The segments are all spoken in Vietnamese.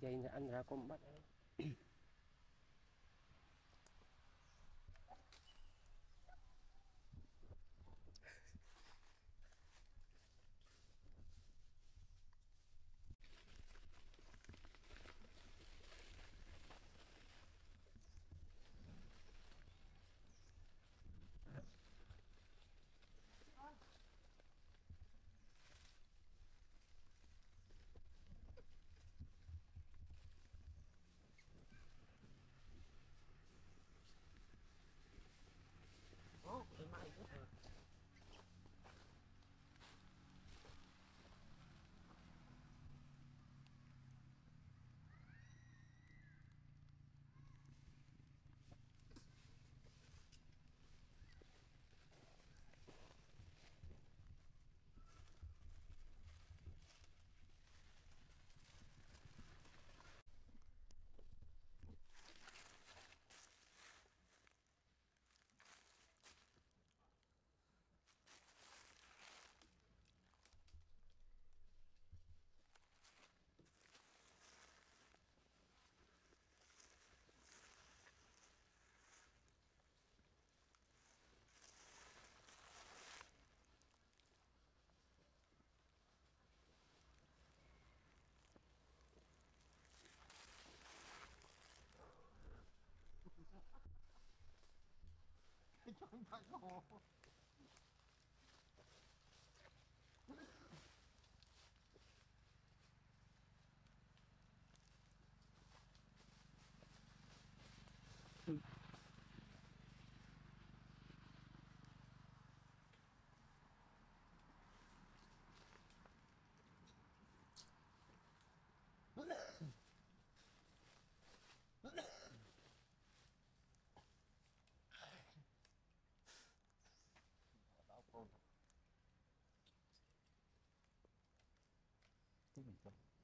dây anh ra con bắt 上一排我基本的。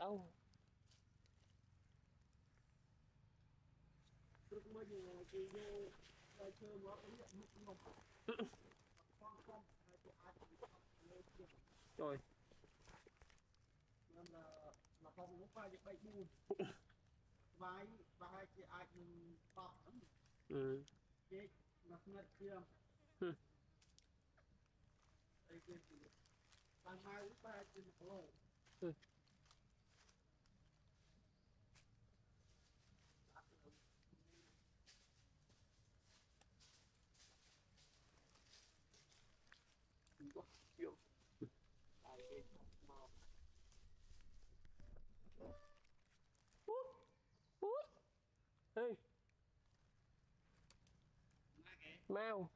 câu rồi. Là không muốn phải bay buồn vai vai chị ai cũng to lắm ừ. chết nó kia chị ban mai ba chị nó Now,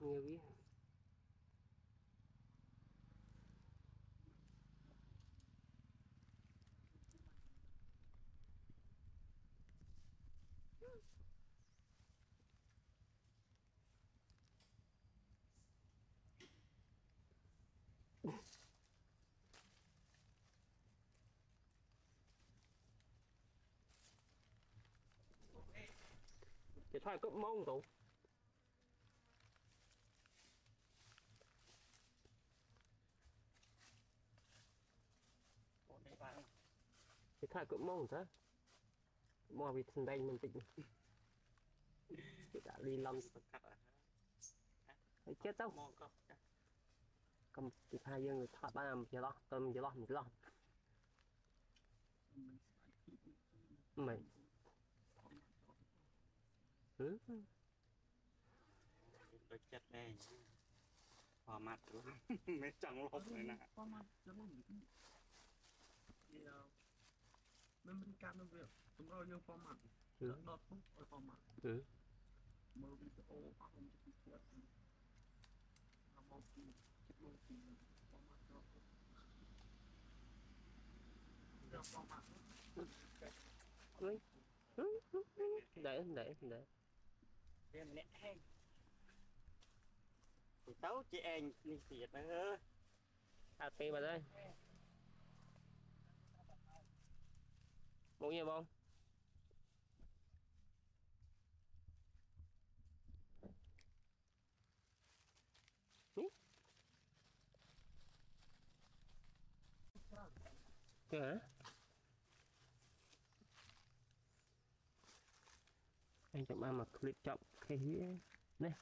nhiều ý biết chỉ cấp cúp mông tụ. จะข้าก็มองซะมองไปทางใดมันติดจะรีลองไอ้เจ๊เจ้ากำจิตพายยังทอดบ้านมันจะล็อกเติมจะล็อกมันจะล็อกไม่เออรสจัดแรงพอมัดรู้ไม่จังลบเลยนะพอมัดแล้วมัน មិនមានការនឹងវាតម្រូវយើង format ដុតពុកឲ្យ format ừ មើលវីដេអូអស់ខ្ញុំជិះពីគាត់អាមកពីចិត្តមកពី format ទៅទៅ format để để để វាម្នាក់ឯងទៅជាឯងនេះទៀតអើ à tì vào đây muốn gì không Cái hả? Anh chậm ăn mà clip chậm cái hĩa. Nè.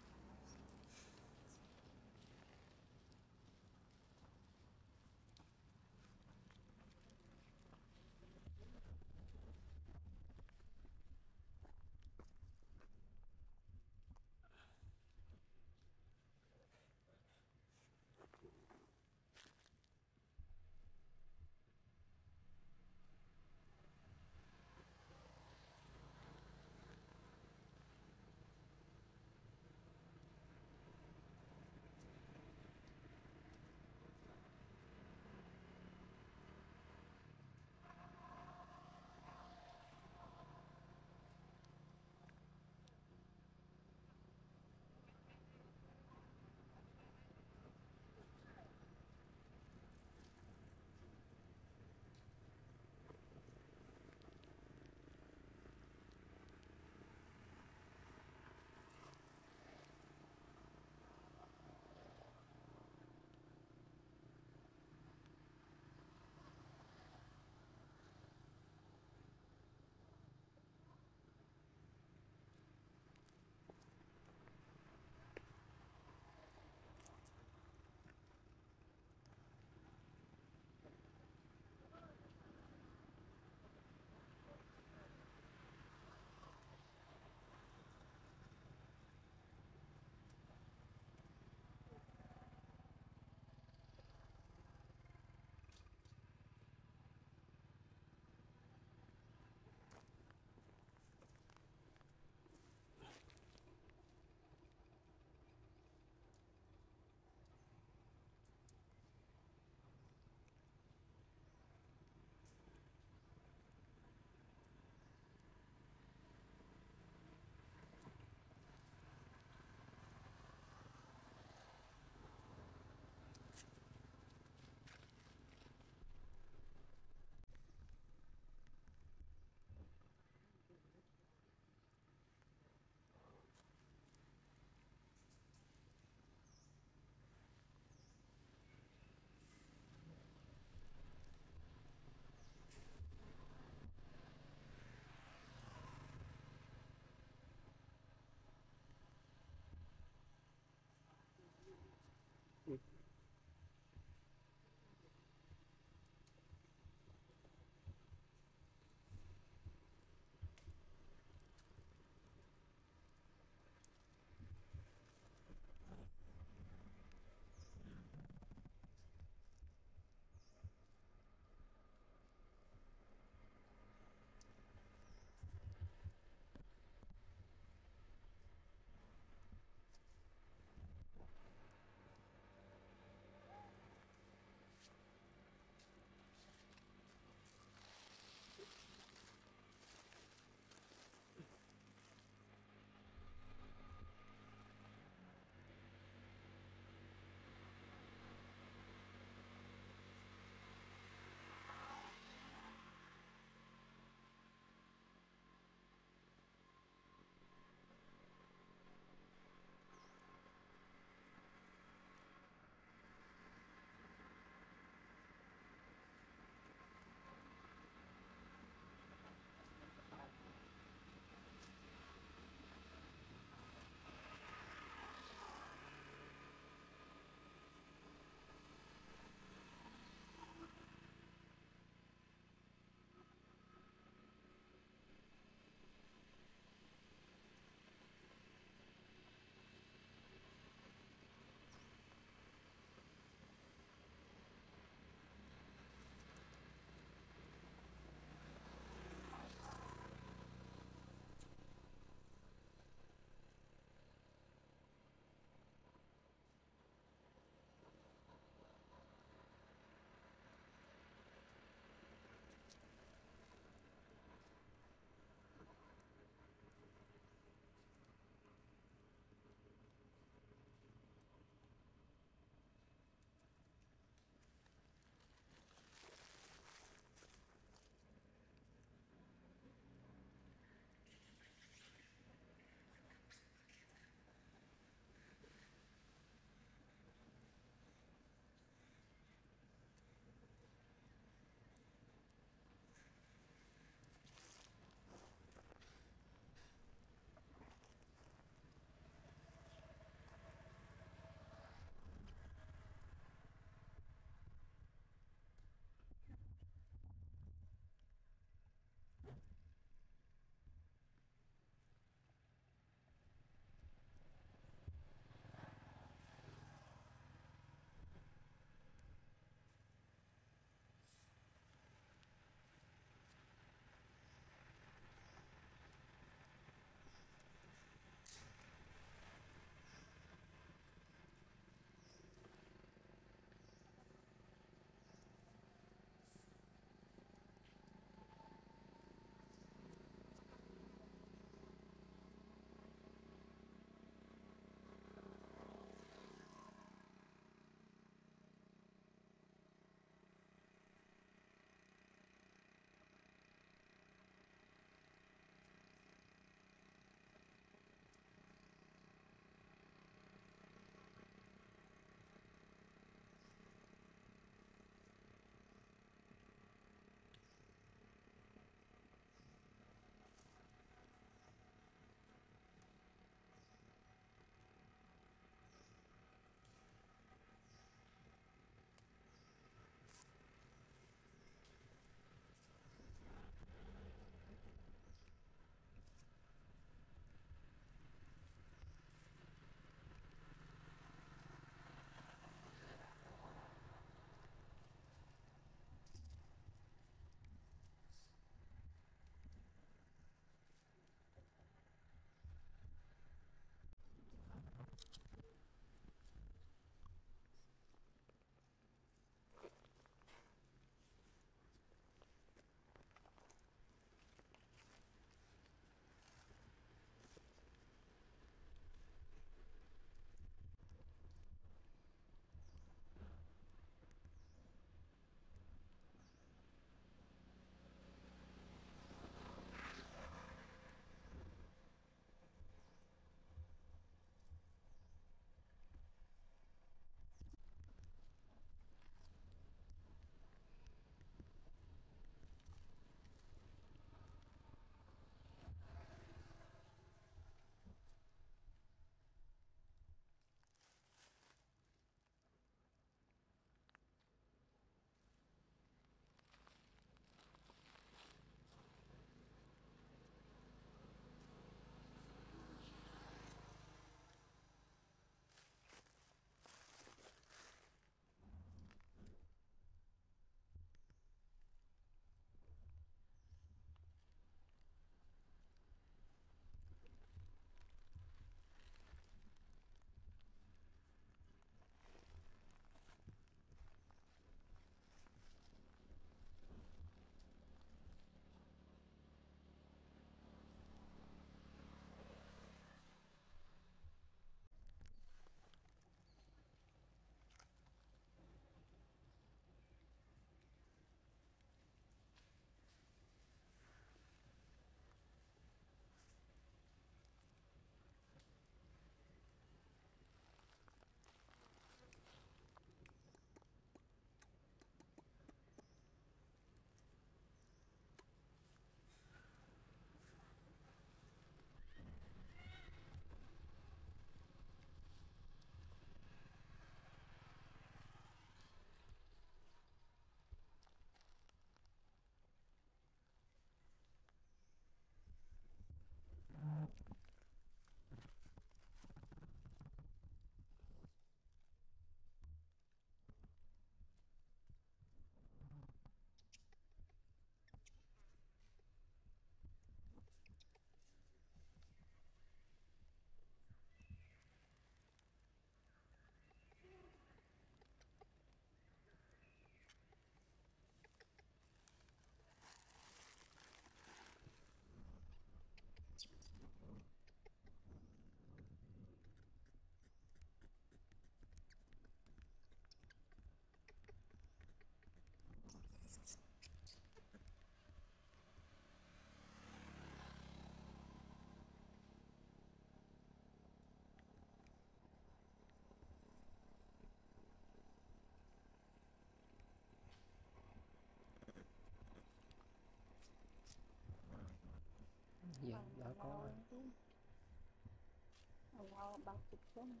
Lao bằng chục chân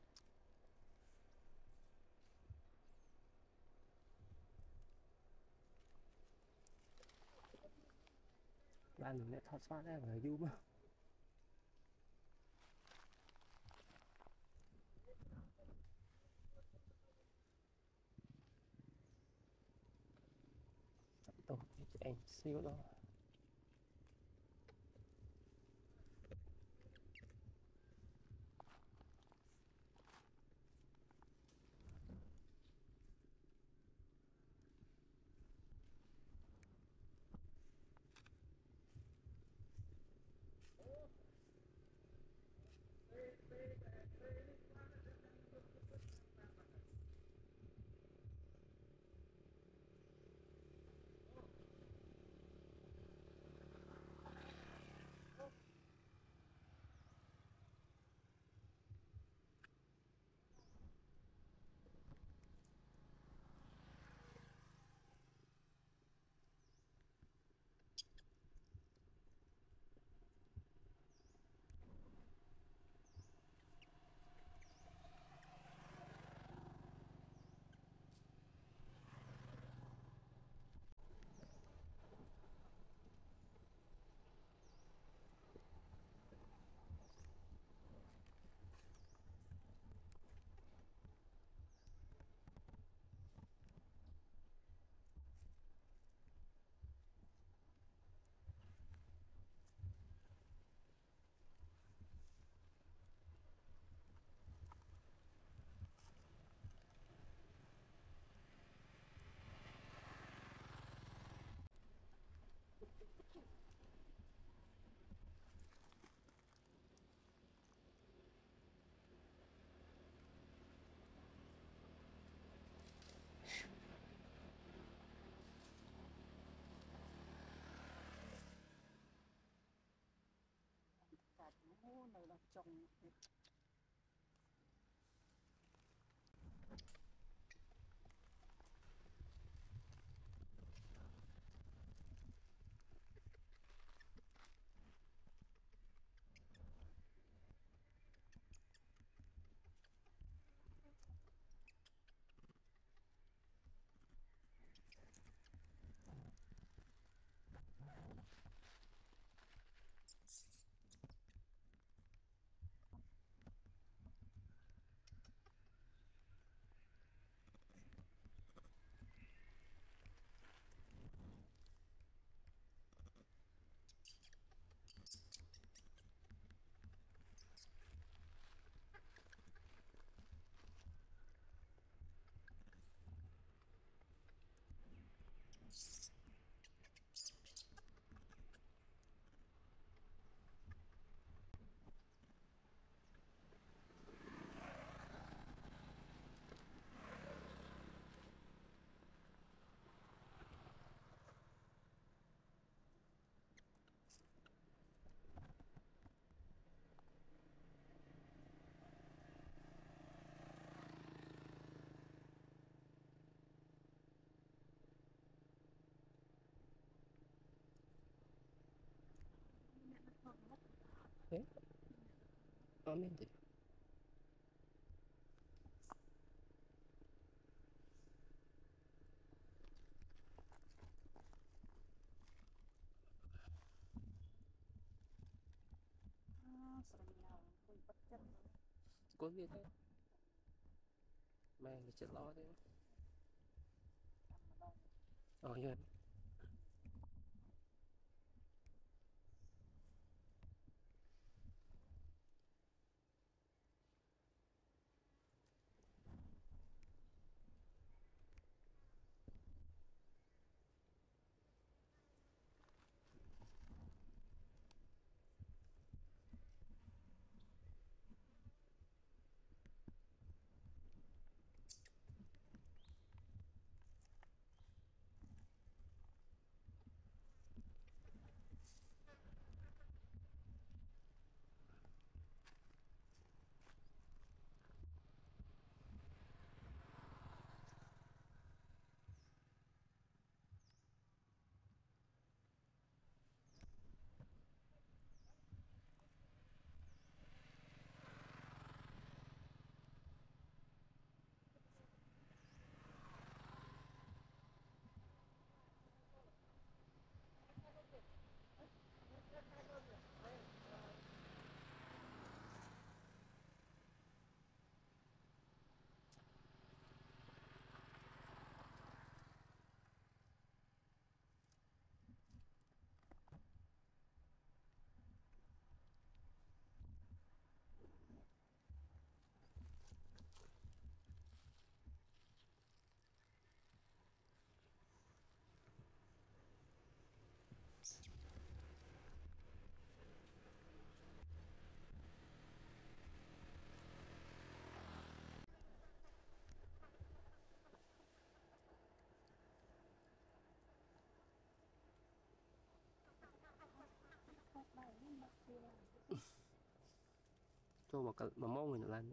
bạn mình lại thoát thoát ra ở du mà tổ chị anh siêu đó. 中。Bất chân có biết thế mày là chết lo thế ờ rồi mà maka- mamao ngi na lan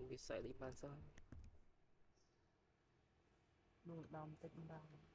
không biết xảy đi bàn sao nội đồng tịnh đồng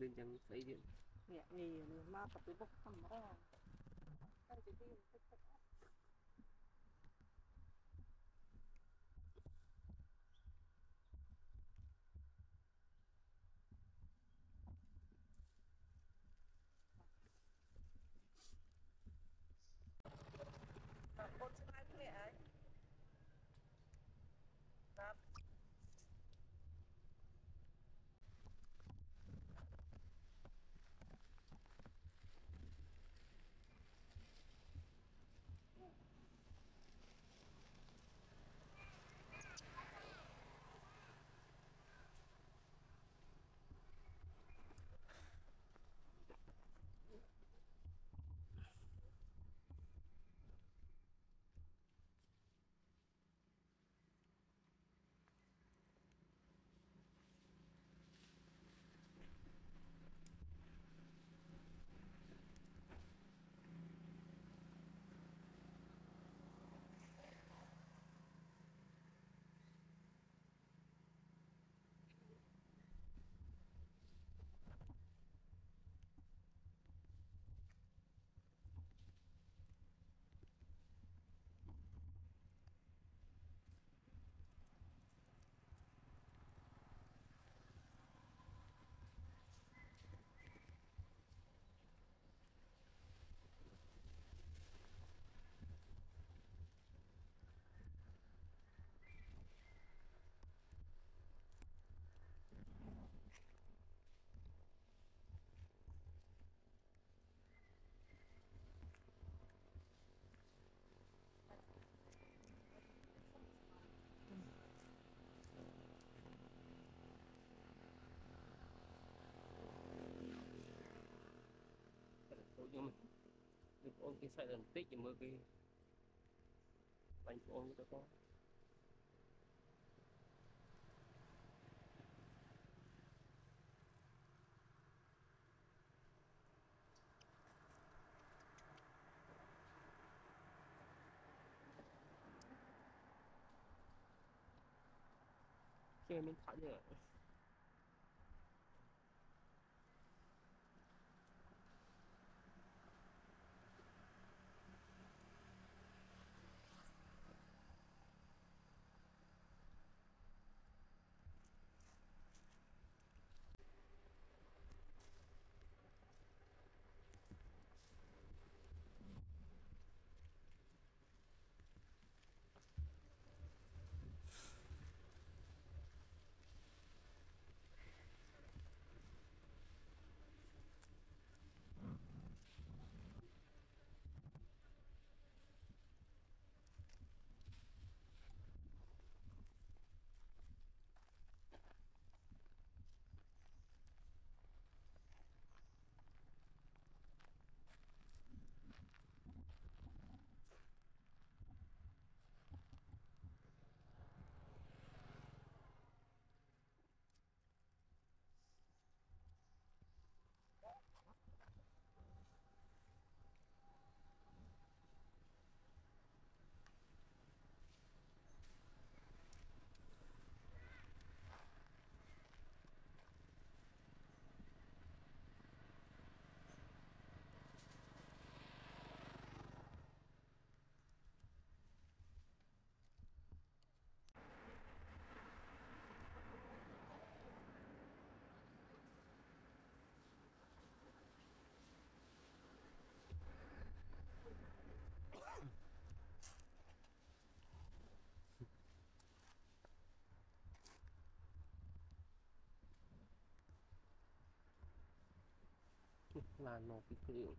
មានយ៉ាងស្អីទៀតអ្នកនេះមកទៅបុកធម្មតាតែនិយាយតិចតិច បងគេសាច់បន្តិចមើលគេបាញ់បងទៅបងគេមានថតទេ War noch bequem.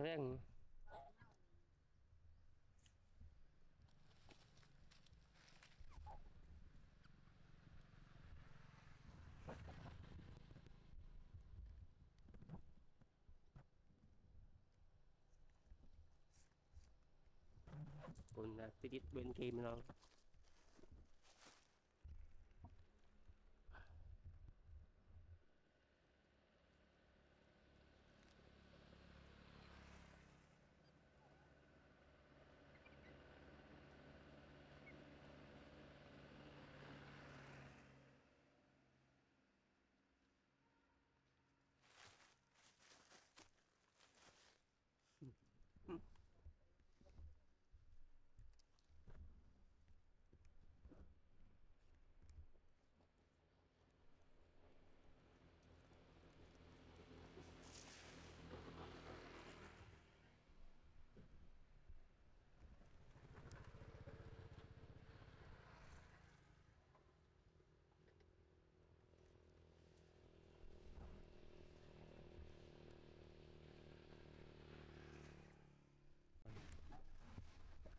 เรื่องคนนะติดเบนเกมเรา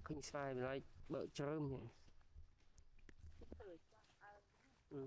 ឃើញស្វាយវាឡៃបើកជ្រើមហ្នឹងអឺ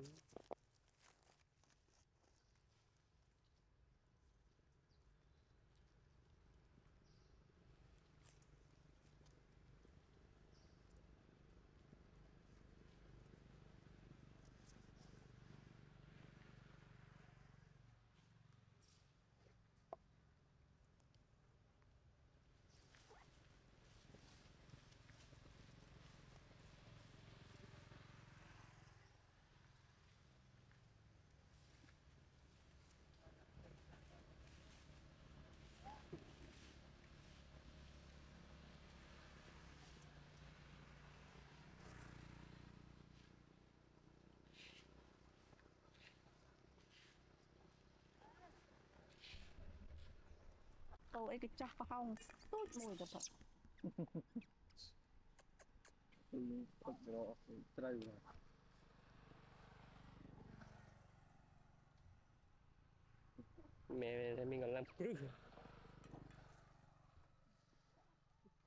អឺ តោអីក៏ចាស់ប្រហោងទូចមួយទៅផឹក គឺផឹករកត្រូវ មែនតែមានកន្លងព្រឹស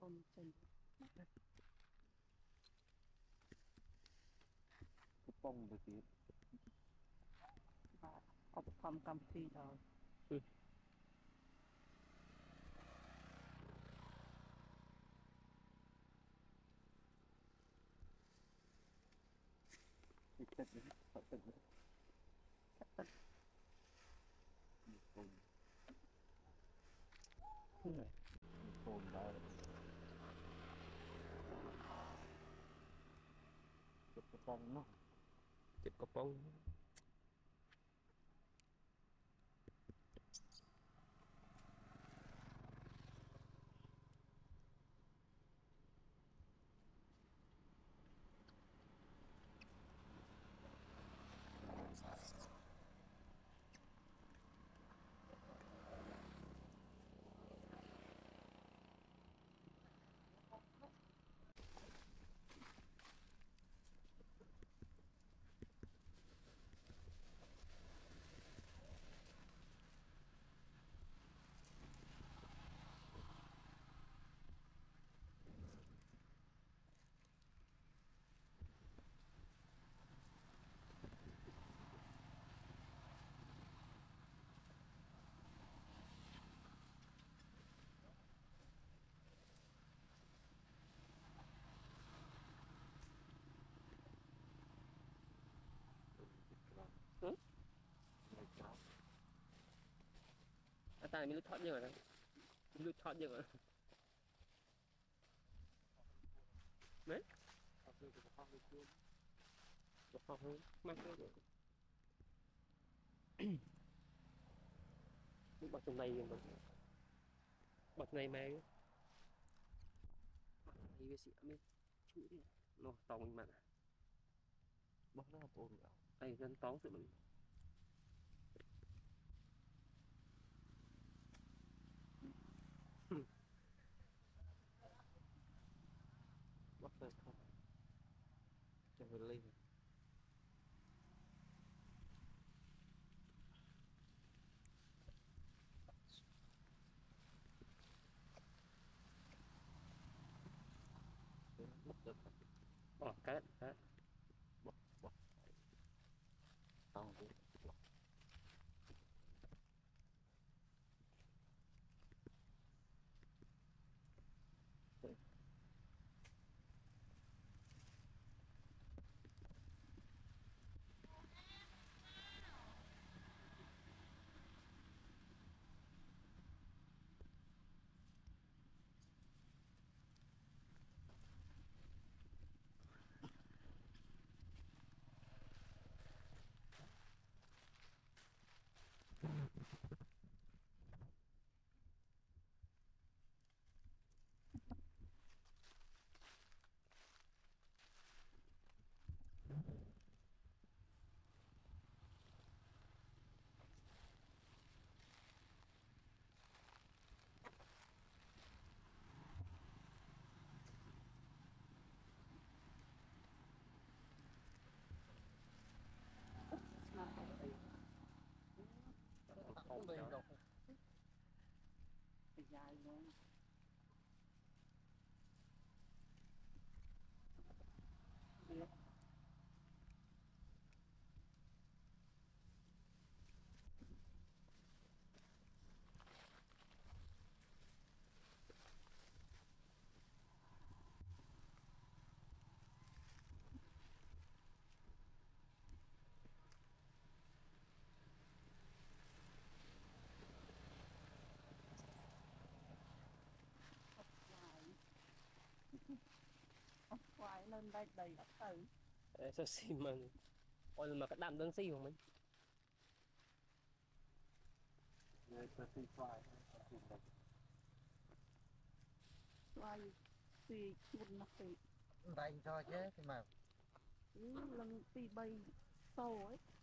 កុំចេញ កំប៉ុងទៅទៀត បាទឧបត្ថម្ភកម្មវិធីដល់ ตึกนะเขาตึกนะตึกมีปุ่มมีปุ่มได้เก็บกระป๋องเนาะเก็บกระป๋อง này mình lướt thoát nhiều rồi mình lướt thoát nhiều rồi đấy chọc hơn mang cái nước bọt trong này mà. Bọt này mày, đi về sĩ mình chữ đi. Nó tòng mình mà. Bọt nó là tồn rồi ai dân tóng sự mình will leave it. Oh, got it, got it. đục. Dài luôn. មិនដាច់ដីអត់ទៅអេសស៊ីមិនអត់មកក្តាមដឹងស៊ីហ្មងមិញនៅទៅទីផ្លាយទីដាច់ផ្លាយពីជួនណាស់ពេកដៃចោចេះពីមកលឹងទី3សោហ៎